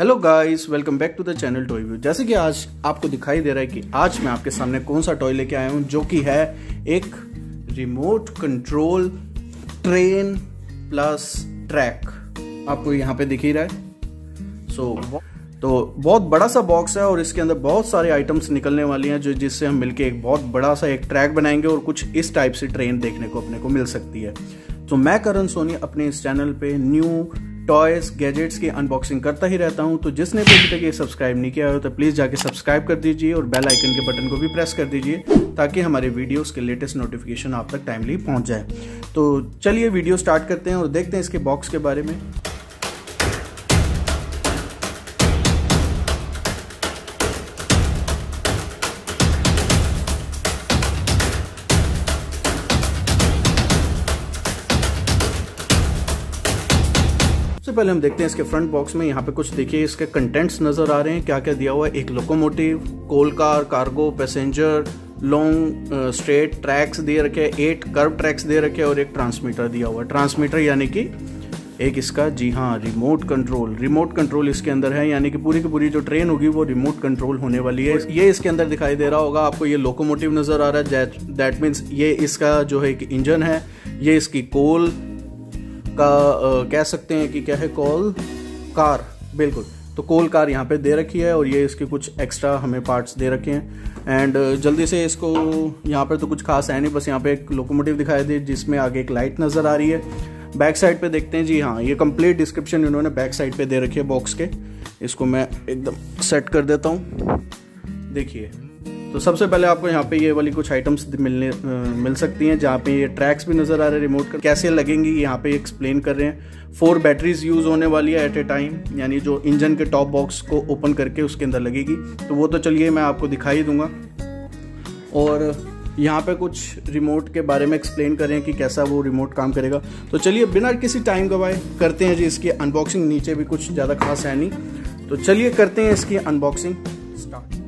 Hello guys welcome back to the channel toy view जैसे कि आज आपको दिखाई दे रहा है कि आज मैं आपके सामने कौन सा टॉय लेके आया हूँ जो कि है एक remote control train plus track आपको यहाँ पे दिख ही रहा है। सो so, तो बहुत बड़ा सा बॉक्स है और इसके अंदर बहुत सारे आइटम्स निकलने वाली हैं जो जिससे हम मिलके एक बहुत बड़ा सा एक ट्रैक बनाएँगे और कुछ इस टाइप से ट्रेन देखने को अपने को मिल सकती है। तो मैं करण सोनी अपने इस चैनल पे न्यू टॉयज, गैजेट्स की अनबॉक्सिंग करता ही रहता हूँ। तो जिसने भी अभी तक ये सब्सक्राइब नहीं किया हो तो प्लीज़ जाके सब्सक्राइब कर दीजिए और बेल आइकन के बटन को भी प्रेस कर दीजिए, ताकि हमारे वीडियोस के लेटेस्ट नोटिफिकेशन आप तक टाइमली पहुँच जाए। तो चलिए वीडियो स्टार्ट करते हैं और देखते हैं इसके बॉक्स के बारे में। सबसे पहले हम देखते हैं इसके फ्रंट बॉक्स में, यहाँ पे कुछ देखिए, इसके कंटेंट्स नज़र आ रहे हैं क्या क्या दिया हुआ है। एक locomotive coal car cargo passenger long straight tracks दिए रखे हैं एट कर्व ट्रैक्स दे रखे हैं और एक ट्रांसमीटर दिया हुआ है। ट्रांसमीटर यानी कि एक इसका, जी हाँ रिमोट कंट्रोल रिमोट कंट्रोल इसके अंदर है, यानी कि पूरी की पूरी जो ट्रेन होगी वो रिमोट कंट्रोल होने वाली है। ये इसके अंदर दिखाई दे रहा होगा, आपको ये लोकोमोटिव नज़र आ रहा है दैट मीन्स ये इसका जो है एक इंजन है, ये इसकी कोल का कह सकते हैं कि क्या है कॉल कार बिल्कुल। तो कोल कार यहाँ पे दे रखी है और ये इसके कुछ एक्स्ट्रा हमें पार्ट्स दे रखे हैं। एंड जल्दी से इसको, यहाँ पर तो कुछ खास है नहीं, बस यहाँ पे एक लोकोमोटिव दिखाई दे, जिसमें आगे एक लाइट नज़र आ रही है। बैक साइड पे देखते हैं, जी हाँ ये कंप्लीट डिस्क्रिप्शन इन्होंने बैक साइड पे दे रखी है बॉक्स के। इसको मैं एकदम सेट कर देता हूँ। देखिए तो सबसे पहले आपको यहाँ पे ये वाली कुछ आइटम्स मिलने आ, मिल सकती हैं जहाँ पे ये ट्रैक्स भी नज़र आ रहे हैं रिमोट का कैसे लगेंगी यहाँ पे एक्सप्लेन कर रहे हैं। फोर बैटरीज यूज़ होने वाली है एट ए टाइम यानी जो इंजन के टॉप बॉक्स को ओपन करके उसके अंदर लगेगी। तो वो तो चलिए मैं आपको दिखाई दूँगा। और यहाँ पे कुछ रिमोट के बारे में एक्सप्लेन करें कि कैसा वो रिमोट काम करेगा। तो चलिए बिना किसी टाइम गवाए करते हैं जी इसकी अनबॉक्सिंग नीचे भी कुछ ज़्यादा खास है नहीं। तो चलिए करते हैं इसकी अनबॉक्सिंग स्टार्ट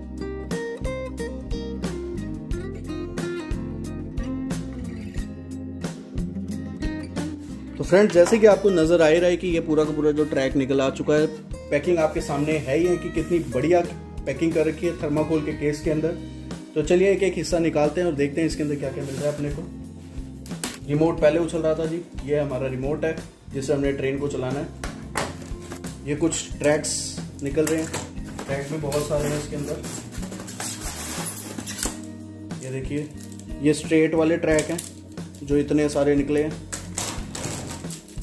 तो फ्रेंड जैसे कि आपको नज़र आ ही रहा है कि ये पूरा का पूरा जो ट्रैक निकल आ चुका है पैकिंग आपके सामने है ही है कि कितनी बढ़िया पैकिंग कर रखी है थर्माकोल के केस के अंदर। तो चलिए एक एक हिस्सा निकालते हैं और देखते हैं इसके अंदर क्या क्या मिल रहा है अपने को। रिमोट पहले उछल रहा था जी, ये हमारा रिमोट है, जिससे हमने ट्रेन को चलाना है। ये कुछ ट्रैक्स निकल रहे हैं ट्रैक में बहुत सारे हैं इसके अंदर। ये देखिए, ये स्ट्रेट वाले ट्रैक हैं, जो इतने सारे निकले हैं।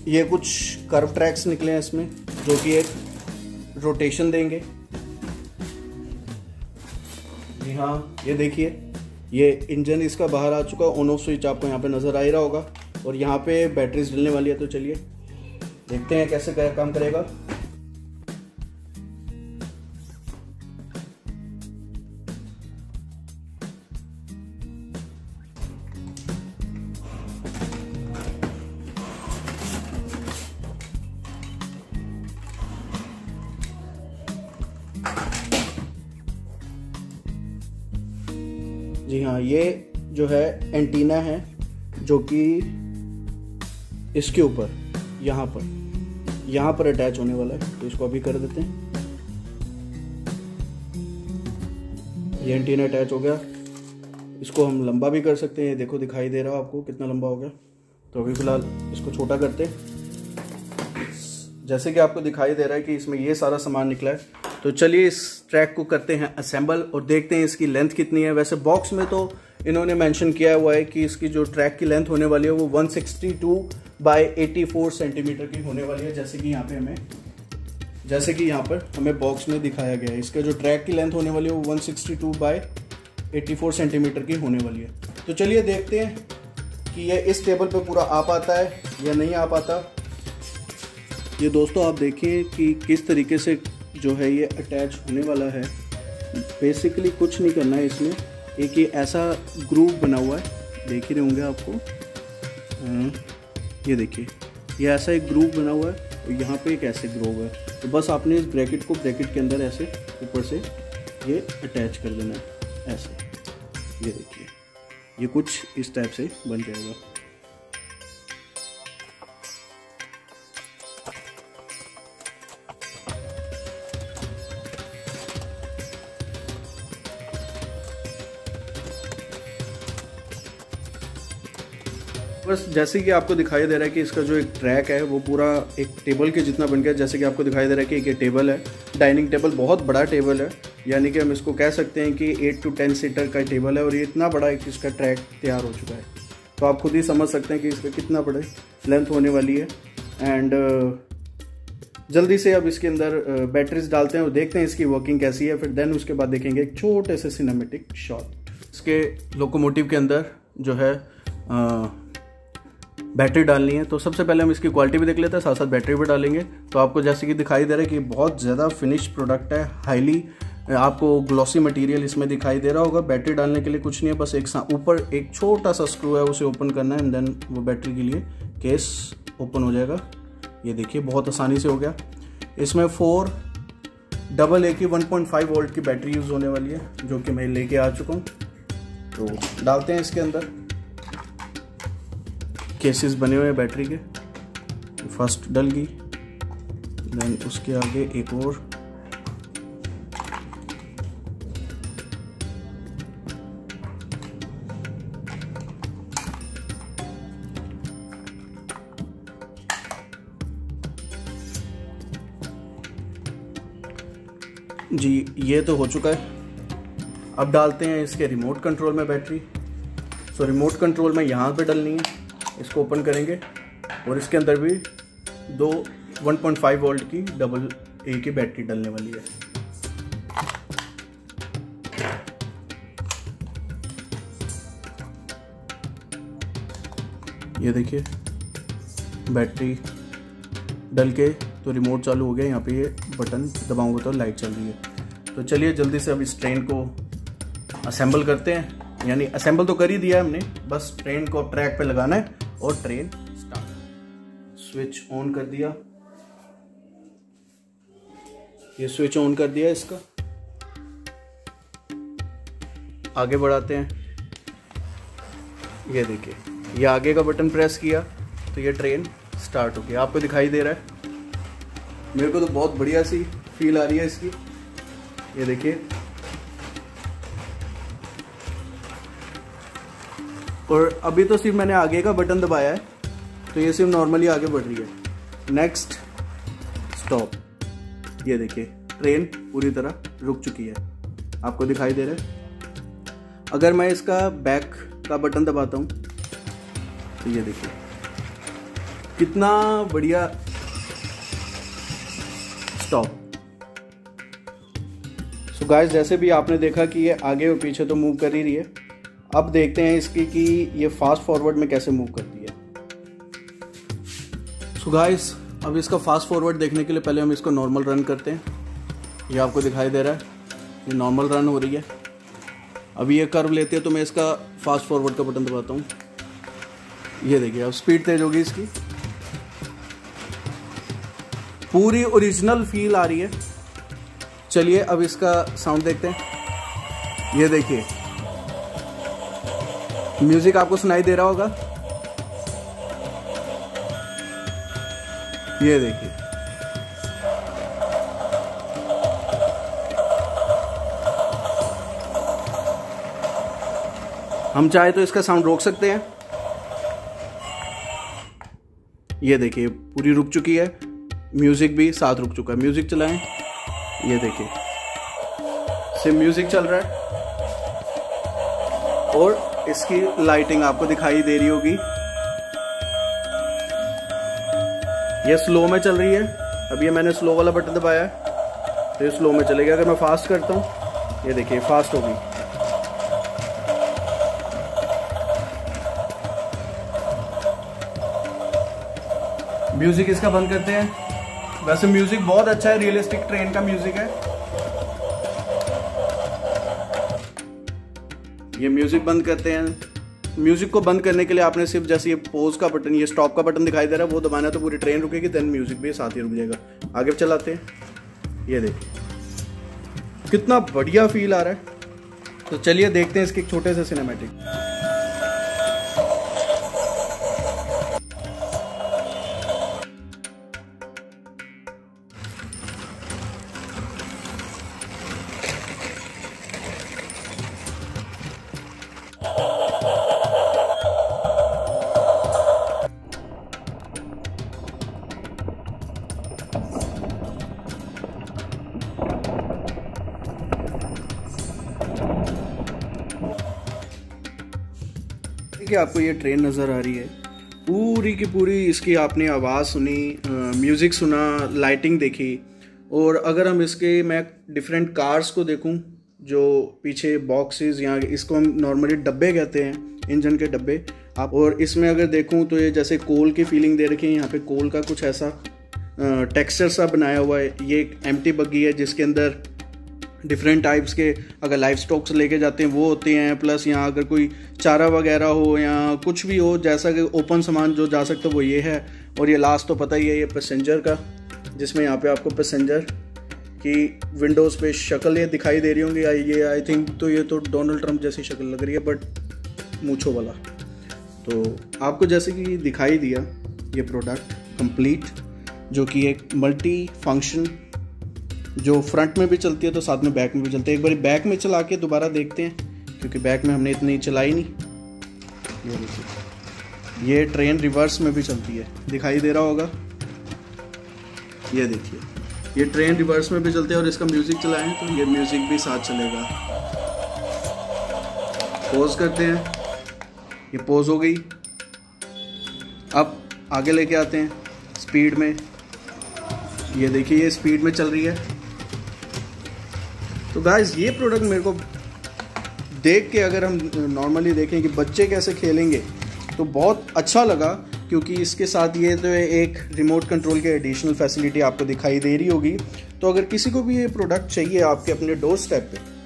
ये कुछ कर्व ट्रैक्स निकले हैं इसमें, जो कि एक रोटेशन देंगे। जी हाँ ये देखिए, ये इंजन इसका बाहर आ चुका ऑन ऑफ़ स्विच आपको यहाँ पे नज़र आ ही रहा होगा। और यहाँ पे बैटरीज डलने वाली है तो चलिए देखते हैं कैसे काम करेगा। जी हाँ ये जो है एंटीना है जो कि इसके ऊपर, यहाँ पर यहाँ पर अटैच होने वाला है। तो इसको अभी कर देते हैं। ये एंटीना अटैच हो गया। इसको हम लंबा भी कर सकते हैं। देखो, दिखाई दे रहा है आपको कितना लंबा हो गया। तो अभी फ़िलहाल इसको छोटा करते हैं। जैसे कि आपको दिखाई दे रहा है कि इसमें ये सारा सामान निकला है। तो चलिए इस ट्रैक को करते हैं असेंबल और देखते हैं इसकी लेंथ कितनी है। वैसे बॉक्स में तो इन्होंने मेंशन किया हुआ है कि इसकी जो ट्रैक की लेंथ होने वाली है वो 162 बाय 84 सेंटीमीटर की होने वाली है। जैसे कि यहाँ पे हमें जैसे कि यहाँ पर हमें बॉक्स में दिखाया गया है। इसका जो ट्रैक की लेंथ होने वाली है वो 162 बाय 84 सेंटीमीटर की होने वाली है। तो चलिए देखते हैं कि ये इस टेबल पर पूरा आ पाता है या नहीं आ पाता। ये दोस्तों आप देखिए कि किस तरीके से जो है ये अटैच होने वाला है। बेसिकली कुछ नहीं करना है इसमें। एक ये ऐसा ग्रूव बना हुआ है। देख ही रहे होंगे आपको। हाँ, ये देखिए। ये ऐसा एक ग्रूव बना हुआ है और यहाँ पे एक ऐसे ग्रूव है। तो बस आपने इस ब्रैकेट को ब्रैकेट के अंदर ऐसे ऊपर से ये अटैच कर देना है। ऐसे। ये देखिए। ये कुछ इस टाइप से बन जाएगा। बस जैसे कि आपको दिखाई दे रहा है कि इसका जो एक ट्रैक है, वो पूरा एक टेबल के जितना बन गया, जैसे कि आपको दिखाई दे रहा है कि एक टेबल है डाइनिंग टेबल बहुत बड़ा टेबल है, यानी कि हम इसको कह सकते हैं कि एट टू टेन सीटर का टेबल है और ये इतना बड़ा एक इसका ट्रैक तैयार हो चुका है। तो आप खुद ही समझ सकते हैं कि इसका कितना बड़े लेंथ होने वाली है। एंड जल्दी से अब इसके अंदर बैटरीज डालते हैं और देखते हैं इसकी वर्किंग कैसी है, फिर देन उसके बाद देखेंगे एक छोटे से सिनेमेटिक शॉट इसके लोकोमोटिव के अंदर जो है बैटरी डालनी है तो सबसे पहले हम इसकी क्वालिटी भी देख लेते हैं साथ साथ बैटरी भी डालेंगे। तो आपको जैसे कि दिखाई दे रहा है कि बहुत ज़्यादा फिनिश प्रोडक्ट है हाईली आपको ग्लॉसी मटेरियल इसमें दिखाई दे रहा होगा। बैटरी डालने के लिए कुछ नहीं है, बस एक ऊपर एक छोटा सा स्क्रू है, उसे ओपन करना है एंड देन वो बैटरी के लिए केस ओपन हो जाएगा। ये देखिए, बहुत आसानी से हो गया। इसमें फोर डबल ए की 1.5 वोल्ट की बैटरी यूज़ होने वाली है, जो कि मैं लेके आ चुका हूँ। तो डालते हैं इसके अंदर। केसेस बने हुए हैं बैटरी के। फ़र्स्ट डल गई देन उसके आगे एक और। जी, ये तो हो चुका है। अब डालते हैं इसके रिमोट कंट्रोल में बैटरी सो रिमोट कंट्रोल में यहाँ पे डलनी है। इसको ओपन करेंगे और इसके अंदर भी दो 1.5 वोल्ट की डबल ए की बैटरी डलने वाली है। ये देखिए, बैटरी डल के तो रिमोट चालू हो गया, यहाँ पे ये बटन दबाऊँगा तो लाइट चल रही है। तो चलिए जल्दी से अब इस ट्रेन को असेंबल करते हैं। यानी असेंबल तो कर ही दिया हमने, बस ट्रेन को अब ट्रैक पे लगाना है। और ट्रेन स्टार्ट स्विच ऑन कर दिया. ये स्विच ऑन कर दिया इसका. आगे बढ़ाते हैं. ये देखिए, ये आगे का बटन प्रेस किया तो ये ट्रेन स्टार्ट हो गया. आपको दिखाई दे रहा है? मेरे को तो बहुत बढ़िया सी फील आ रही है इसकी. ये देखिए और अभी तो सिर्फ़ मैंने आगे का बटन दबाया है तो ये सिर्फ़ नॉर्मली आगे बढ़ रही है। नेक्स्ट स्टॉप ये देखिए ट्रेन पूरी तरह रुक चुकी है। आपको दिखाई दे रहा है? अगर मैं इसका बैक का बटन दबाता हूँ तो ये देखिए। कितना बढ़िया स्टॉप सो गाइस जैसे भी आपने देखा कि ये आगे और पीछे तो मूव कर ही रही है अब देखते हैं इसकी कि ये फास्ट फॉरवर्ड में कैसे मूव करती है। सो गाइस अब इसका फास्ट फॉरवर्ड देखने के लिए पहले हम इसको नॉर्मल रन करते हैं। ये आपको दिखाई दे रहा है। ये नॉर्मल रन हो रही है। अब ये कर्व लेते हैं तो मैं इसका फास्ट फॉरवर्ड का बटन दबाता हूँ। ये देखिए, अब स्पीड तेज होगी इसकी। पूरी ओरिजिनल फील आ रही है। चलिए अब इसका साउंड देखते हैं। ये देखिए म्यूज़िक आपको सुनाई दे रहा होगा। ये देखिए। हम चाहे तो इसका साउंड रोक सकते हैं। ये देखिए, पूरी रुक चुकी है। म्यूज़िक भी साथ रुक चुका है। म्यूज़िक चलाएँ। ये देखिए। सिर्फ़ म्यूज़िक चल रहा है। और इसकी लाइटिंग आपको दिखाई दे रही होगी। ये स्लो में चल रही है। अब ये मैंने स्लो वाला बटन दबाया तो ये स्लो में चलेगा। अगर मैं फास्ट करता हूँ, ये देखिए फास्ट होगी। म्यूज़िक इसका बंद करते हैं। वैसे म्यूज़िक बहुत अच्छा है। रियलिस्टिक ट्रेन का म्यूज़िक है। ये म्यूज़िक बंद करते हैं। म्यूज़िक को बंद करने के लिए आपने सिर्फ़ जैसे ये पोज का बटन ये स्टॉप का बटन दिखाई दे रहा है, वो दबाना तो पूरी ट्रेन रुकेगी देन म्यूज़िक भी साथ ही रुक जाएगा। आगे चलाते हैं। ये देखिए कितना बढ़िया फील आ रहा है। तो चलिए देखते हैं इसके एक छोटे से सिनेमेटिक के आपको ये ट्रेन नज़र आ रही है। पूरी की पूरी इसकी आपने आवाज़ सुनी म्यूज़िक सुना लाइटिंग देखी। और अगर हम इसके, मैं डिफरेंट कार्स को देखूँ, जो पीछे बॉक्सेस या इसको हम नॉर्मली डब्बे कहते हैं, इंजन के डब्बे, आप और इसमें अगर देखूँ तो ये जैसे कोल की फीलिंग दे रखी है, यहाँ पे कोल का कुछ ऐसा टेक्सचर सा बनाया हुआ है। ये एक एम बग्गी है जिसके अंदर डिफरेंट टाइप्स के अगर लाइफ स्टॉक्स लेके जाते हैं, वो होते हैं प्लस यहाँ अगर कोई चारा वगैरह हो या कुछ भी हो, जैसा कि ओपन सामान जो जा सकता है, वो ये है। और ये लास्ट तो पता ही है, ये पैसेंजर का, जिसमें यहाँ पे आपको पैसेंजर की विंडोज़ पे शक्ल ये दिखाई दे रही होंगी। आई ये आई थिंक तो ये तो डोनाल्ड ट्रंप जैसी शक्ल लग रही है बट मूछो वाला। तो आपको जैसे कि दिखाई दिया ये प्रोडक्ट कंप्लीट जो कि एक मल्टी फ़ंक्शन जो फ्रंट में भी चलती है तो साथ में बैक में भी चलती है। एक बार बैक में चला के दोबारा देखते हैं, क्योंकि बैक में हमने इतनी चलाई नहीं। ये ये ट्रेन रिवर्स में भी चलती है। दिखाई दे रहा होगा? ये देखिए, ये ट्रेन रिवर्स में भी चलती है और इसका म्यूज़िक चलाएँ तो ये म्यूज़िक भी साथ चलेगा। पोज करते हैं। ये पोज हो गई। अब आगे लेके आते हैं स्पीड में। ये देखिए, ये स्पीड में चल रही है। तो गाइस ये प्रोडक्ट मेरे को देख के अगर हम नॉर्मली देखें कि बच्चे कैसे खेलेंगे तो बहुत अच्छा लगा, क्योंकि इसके साथ ये तो एक रिमोट कंट्रोल के एडिशनल फैसिलिटी आपको दिखाई दे रही होगी। तो अगर किसी को भी ये प्रोडक्ट चाहिए आपके अपने डोर स्टेप पे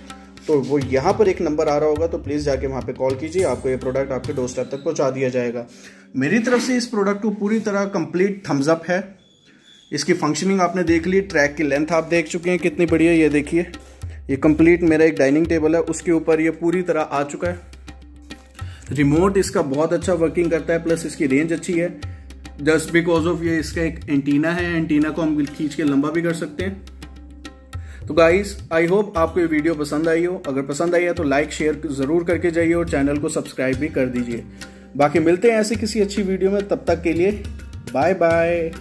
तो वो यहाँ पर एक नंबर आ रहा होगा तो प्लीज़ जाके वहाँ पे कॉल कीजिए, आपको ये प्रोडक्ट आपके डोर स्टेप तक पहुँचा दिया जाएगा। मेरी तरफ़ से इस प्रोडक्ट को पूरी तरह कंप्लीट थम्स अप है। इसकी फंक्शनिंग आपने देख ली ट्रैक की लेंथ आप देख चुके हैं, कितनी बड़ी है ये देखिए। ये कंप्लीट मेरा एक डाइनिंग टेबल है, उसके ऊपर ये पूरी तरह आ चुका है। रिमोट इसका बहुत अच्छा वर्किंग करता है प्लस इसकी रेंज अच्छी है। जस्ट बिकॉज़ ऑफ़ ये इसका एक एंटीना है एंटीना को हम खींच के लंबा भी कर सकते हैं। तो गाइस आई होप आपको ये वीडियो पसंद आई हो। अगर पसंद आई है तो लाइक शेयर ज़रूर करके जाइए और चैनल को सब्सक्राइब भी कर दीजिए। बाकी मिलते हैं ऐसे किसी अच्छी वीडियो में, तब तक के लिए बाय बाय